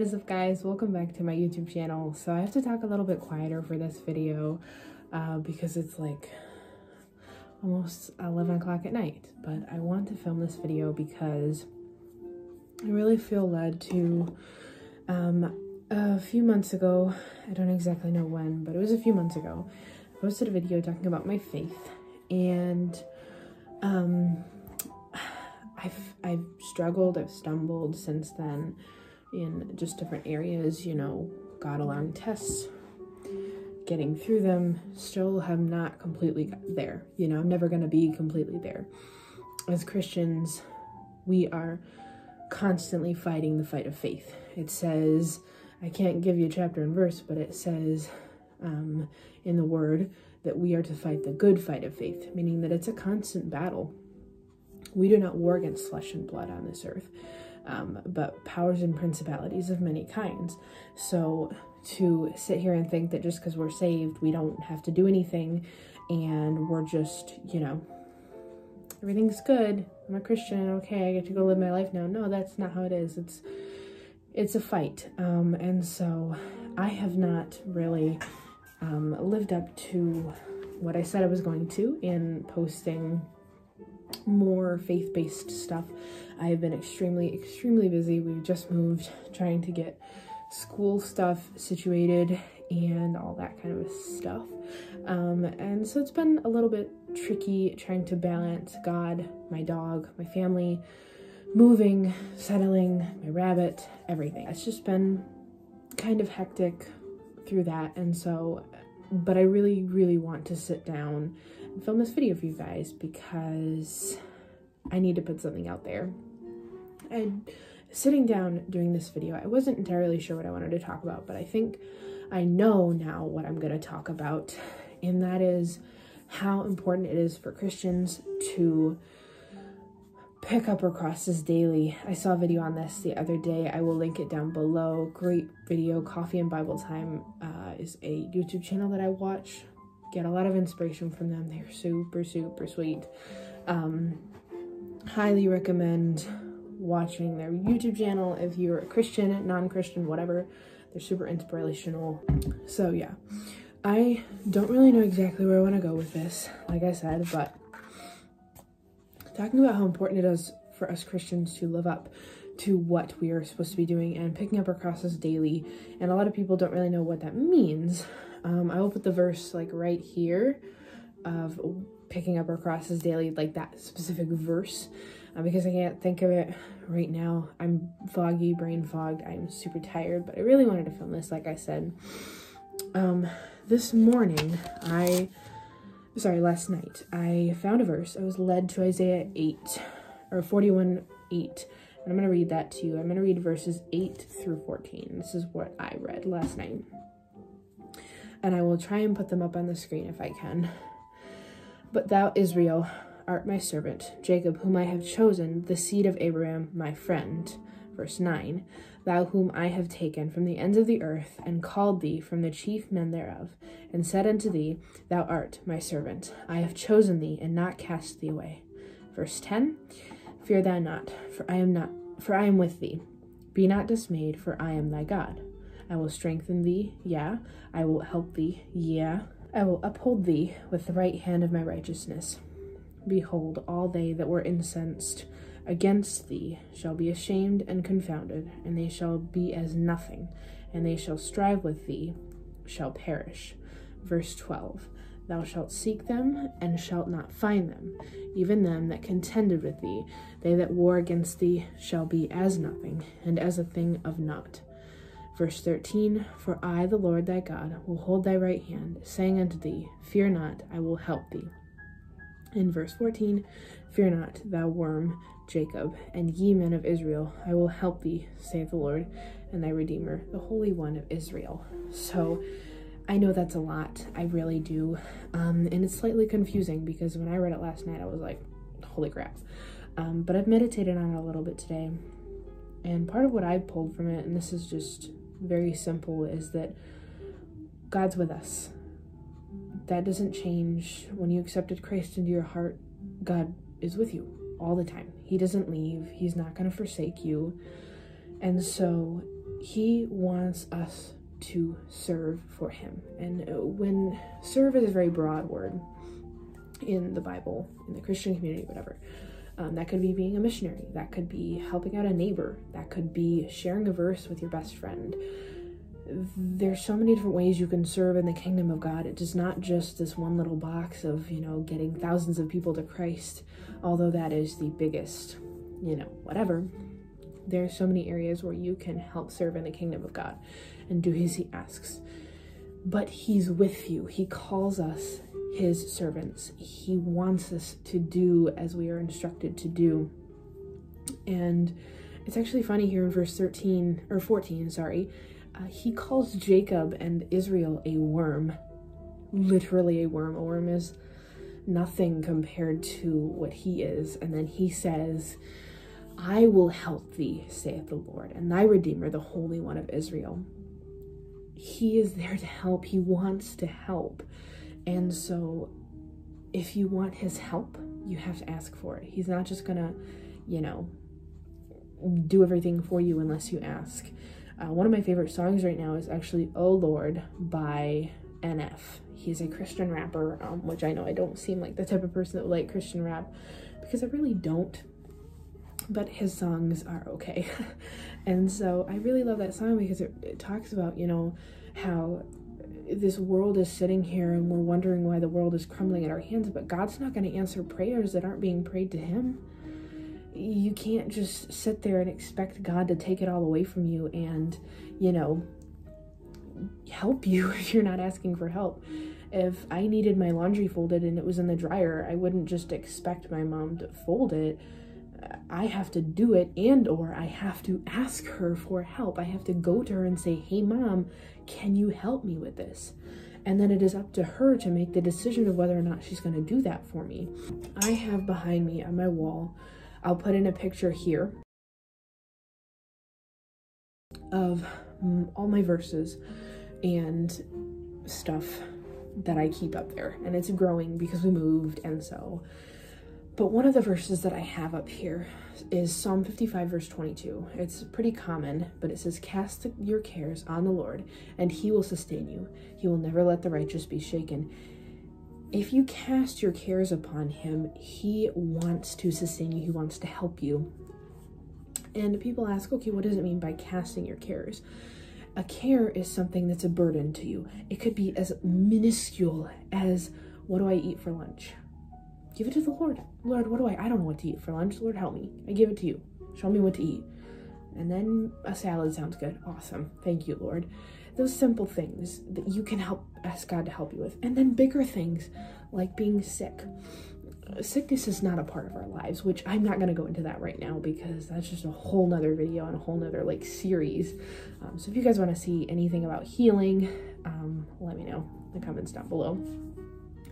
is up guys? Welcome back to my YouTube channel. So I have to talk a little bit quieter for this video uh, because it's like almost 11 o'clock at night. But I want to film this video because I really feel led to, um, a few months ago, I don't exactly know when, but it was a few months ago, I posted a video talking about my faith and um, I've, I've struggled, I've stumbled since then in just different areas, you know, God allowing tests, getting through them, still have not completely there. You know, I'm never going to be completely there. As Christians, we are constantly fighting the fight of faith. It says, I can't give you a chapter and verse, but it says um, in the word that we are to fight the good fight of faith, meaning that it's a constant battle. We do not war against flesh and blood on this earth um, but powers and principalities of many kinds. So to sit here and think that just because we're saved, we don't have to do anything and we're just, you know, everything's good. I'm a Christian. Okay, I get to go live my life now. No, that's not how it is. It's it's a fight. Um, and so I have not really um, lived up to what I said I was going to in posting more faith-based stuff. I have been extremely, extremely busy. We've just moved trying to get school stuff situated and all that kind of stuff. Um, and so it's been a little bit tricky trying to balance God, my dog, my family, moving, settling, my rabbit, everything. It's just been kind of hectic through that. And so, but I really, really want to sit down and film this video for you guys because I need to put something out there. And sitting down doing this video, I wasn't entirely sure what I wanted to talk about, but I think I know now what I'm going to talk about, and that is how important it is for Christians to pick up our crosses daily. I saw a video on this the other day. I will link it down below. Great video. Coffee and Bible Time uh, is a YouTube channel that I watch get a lot of inspiration from them. They're super, super sweet. Um, highly recommend watching their YouTube channel if you're a Christian, non-Christian, whatever. They're super inspirational. So yeah, I don't really know exactly where I want to go with this, like I said, but talking about how important it is for us Christians to live up to what we are supposed to be doing and picking up our crosses daily. And a lot of people don't really know what that means. Um, I will put the verse like right here of picking up our crosses daily, like that specific verse, uh, because I can't think of it right now. I'm foggy, brain fogged. I'm super tired, but I really wanted to film this, like I said. Um, this morning, I, sorry, last night, I found a verse. I was led to Isaiah 8, or 41, 8. And I'm going to read that to you. I'm going to read verses 8 through 14. This is what I read last night and I will try and put them up on the screen if I can. But thou, Israel, art my servant, Jacob, whom I have chosen, the seed of Abraham, my friend. Verse 9 Thou whom I have taken from the ends of the earth, and called thee from the chief men thereof, and said unto thee, Thou art my servant. I have chosen thee, and not cast thee away. Verse 10 Fear thou not, for I am not, for I am with thee. Be not dismayed, for I am thy God. I will strengthen thee, yeah. I will help thee, yeah. I will uphold thee with the right hand of my righteousness. Behold, all they that were incensed against thee shall be ashamed and confounded, and they shall be as nothing, and they shall strive with thee, shall perish. Verse 12 Thou shalt seek them, and shalt not find them, even them that contended with thee. They that war against thee shall be as nothing, and as a thing of naught. Verse 13 For I, the Lord thy God, will hold thy right hand, saying unto thee, Fear not, I will help thee. In verse 14, Fear not, thou worm, Jacob, and ye men of Israel, I will help thee, saith the Lord, and thy Redeemer, the Holy One of Israel. So, I know that's a lot. I really do. Um, and it's slightly confusing because when I read it last night, I was like, holy crap. Um, but I've meditated on it a little bit today. And part of what I pulled from it, and this is just very simple is that God's with us. That doesn't change. When you accepted Christ into your heart, God is with you all the time. He doesn't leave, He's not going to forsake you. And so he wants us to serve for him. And uh, when serve is a very broad word in the Bible, in the Christian community, whatever. Um, that could be being a missionary. That could be helping out a neighbor. That could be sharing a verse with your best friend. There's so many different ways you can serve in the kingdom of God. It is not just this one little box of, you know, getting thousands of people to Christ, although that is the biggest, you know, whatever. There are so many areas where you can help serve in the kingdom of God and do as He asks. But He's with you. He calls us His servants. He wants us to do as we are instructed to do. And it's actually funny here in verse 13 or 14, sorry. Uh, he calls Jacob and Israel a worm. Literally a worm. A worm is nothing compared to what he is. And then he says, I will help thee, saith the Lord, and thy Redeemer, the Holy One of Israel. He is there to help. He wants to help. And so, if you want his help, you have to ask for it. He's not just gonna, you know, do everything for you unless you ask. Uh, one of my favorite songs right now is actually Oh Lord by NF. He's a Christian rapper, um, which I know I don't seem like the type of person that would like Christian rap because I really don't but his songs are okay. and so I really love that song because it, it talks about, you know, how this world is sitting here and we're wondering why the world is crumbling at our hands, but God's not going to answer prayers that aren't being prayed to Him. You can't just sit there and expect God to take it all away from you and, you know, help you if you're not asking for help. If I needed my laundry folded and it was in the dryer, I wouldn't just expect my mom to fold it. I have to do it and or I have to ask her for help. I have to go to her and say, "Hey mom, can you help me with this?" And then it is up to her to make the decision of whether or not she's going to do that for me. I have behind me on my wall, I'll put in a picture here of mm, all my verses and stuff that I keep up there. And it's growing because we moved and so but one of the verses that I have up here is Psalm 55, verse 22. It's pretty common, but it says, Cast your cares on the Lord, and he will sustain you. He will never let the righteous be shaken. If you cast your cares upon him, he wants to sustain you, he wants to help you. And people ask, okay, what does it mean by casting your cares? A care is something that's a burden to you. It could be as minuscule as, what do I eat for lunch? Give it to the Lord. Lord, what do I? I don't know what to eat for lunch. Lord, help me. I give it to you. Show me what to eat. And then a salad sounds good. Awesome. Thank you, Lord. Those simple things that you can help ask God to help you with. And then bigger things like being sick. Sickness is not a part of our lives, which I'm not going to go into that right now because that's just a whole nother video and a whole nother like series. Um, so if you guys want to see anything about healing, um, let me know in the comments down below.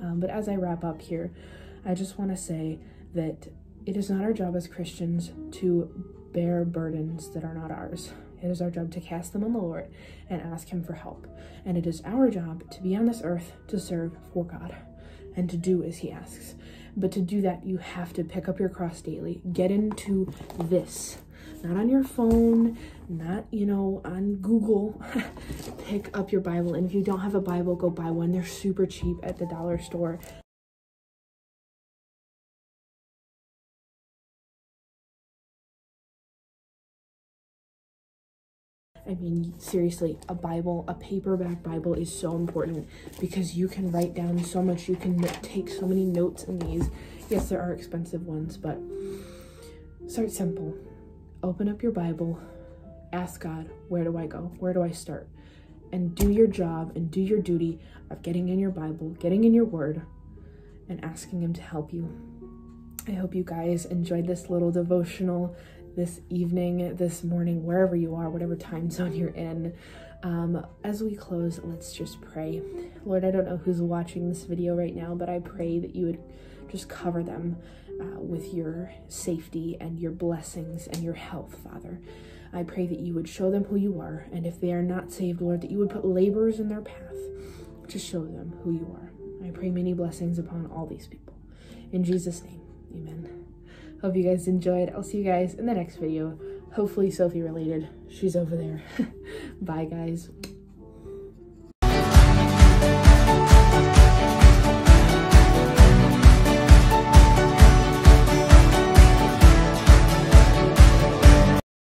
Um, but as I wrap up here, I just want to say that it is not our job as Christians to bear burdens that are not ours. It is our job to cast them on the Lord and ask Him for help. And it is our job to be on this earth to serve for God and to do as He asks. But to do that, you have to pick up your cross daily. Get into this. Not on your phone, not, you know, on Google. pick up your Bible. And if you don't have a Bible, go buy one. They're super cheap at the dollar store. I mean, seriously, a Bible, a paperback Bible is so important because you can write down so much. You can take so many notes in these. Yes, there are expensive ones, but start simple. Open up your Bible, ask God, where do I go? Where do I start? And do your job and do your duty of getting in your Bible, getting in your word, and asking Him to help you. I hope you guys enjoyed this little devotional this evening, this morning, wherever you are, whatever time zone you're in. Um, as we close, let's just pray. Lord, I don't know who's watching this video right now, but I pray that you would just cover them uh, with your safety and your blessings and your health, Father. I pray that you would show them who you are, and if they are not saved, Lord, that you would put laborers in their path to show them who you are. I pray many blessings upon all these people. In Jesus' name, amen. Hope you guys enjoyed. I'll see you guys in the next video. Hopefully Sophie related. She's over there. Bye guys.